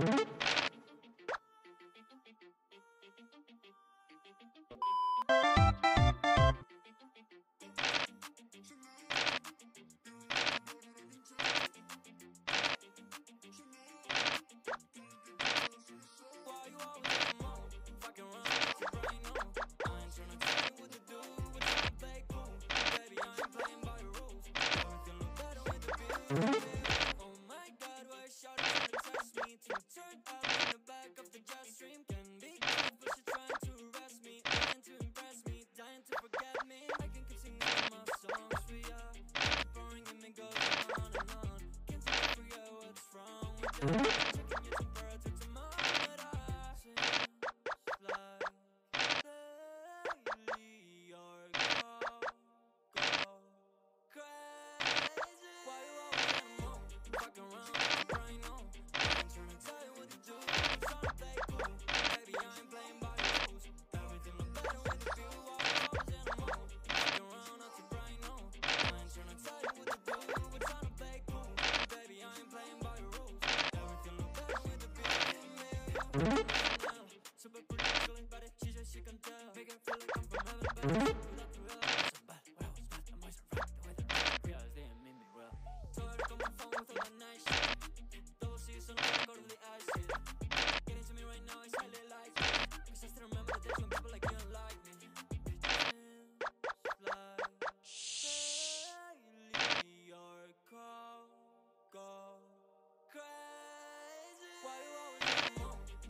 Thank you. Super pretty, she just tell. Make her.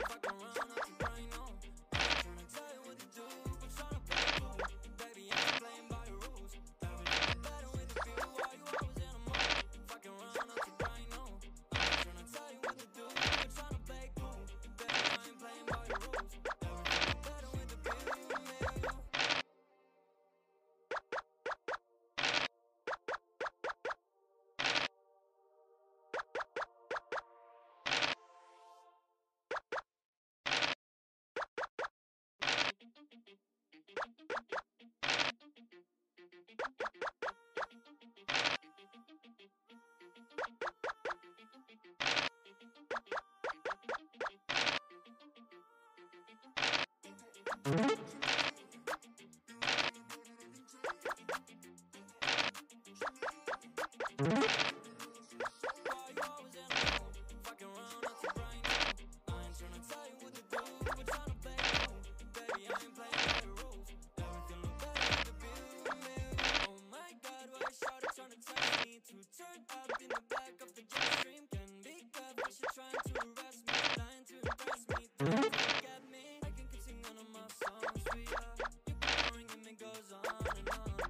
back around.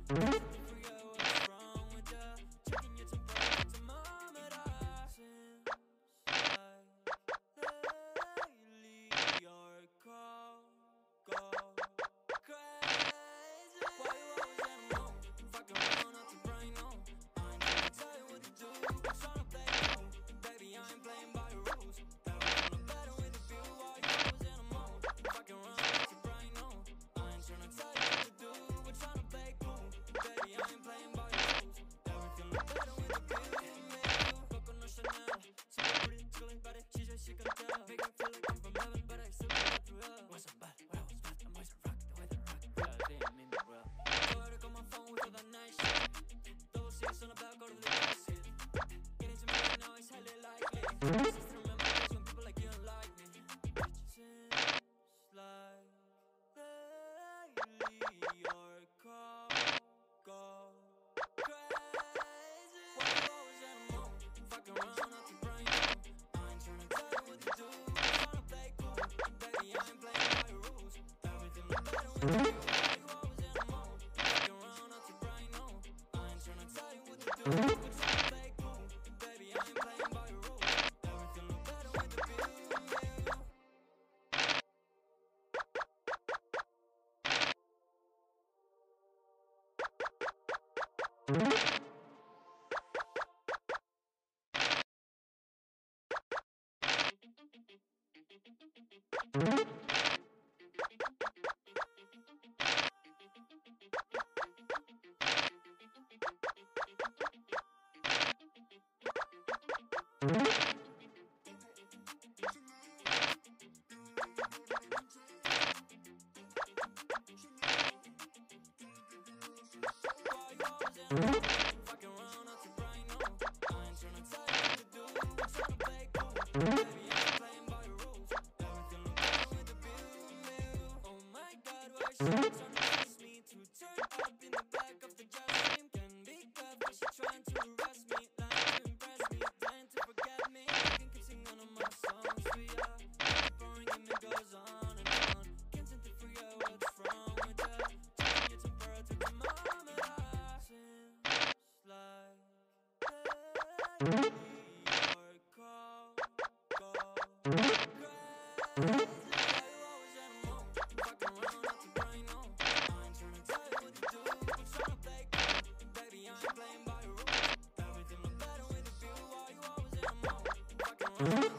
Mm-hmm. you. Fucking run up to Brian, no. I ain't trying to tell you what to do. I'm trying to play cool. Mm-hmm.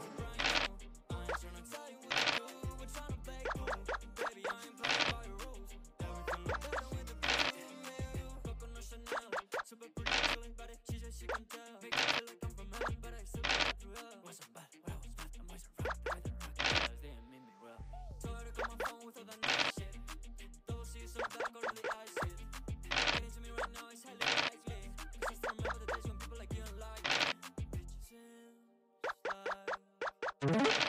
you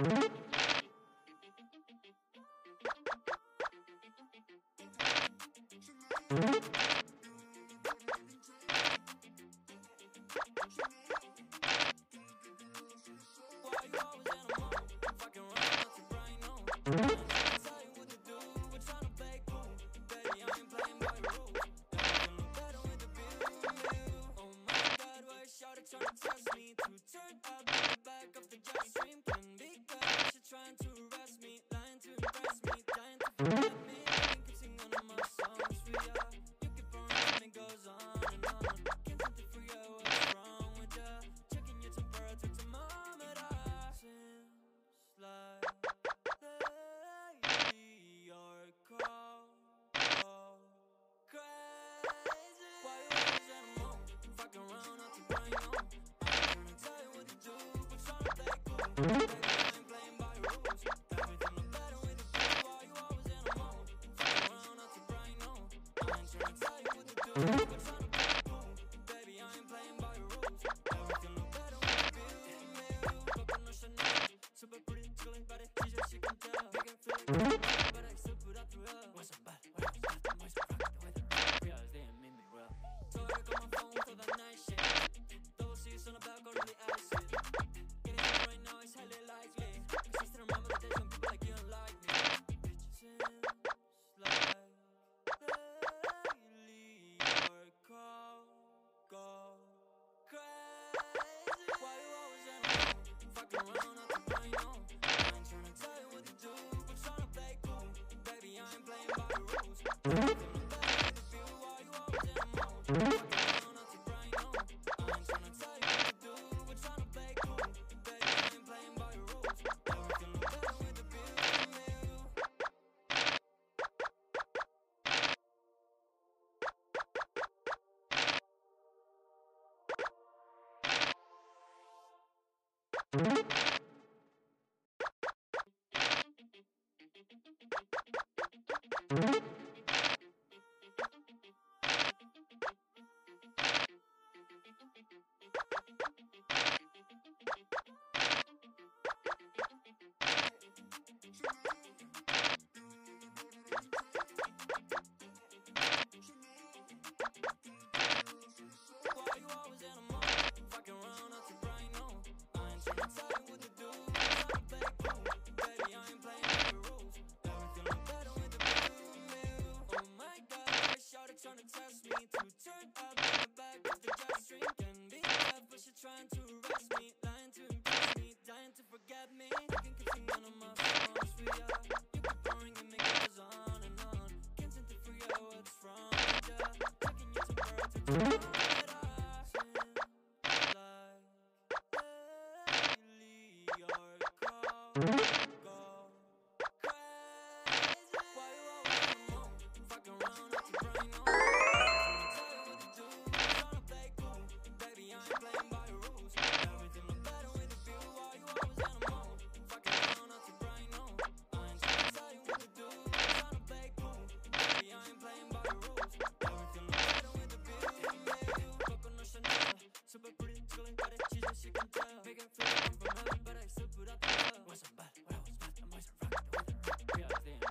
Mm-hmm. trying to test me To turn up the back of the jet stream. Can be good, she's trying to arrest me Lying to impress me, dying to Thank you. Mm-hmm. Thank you.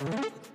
Mm-hmm.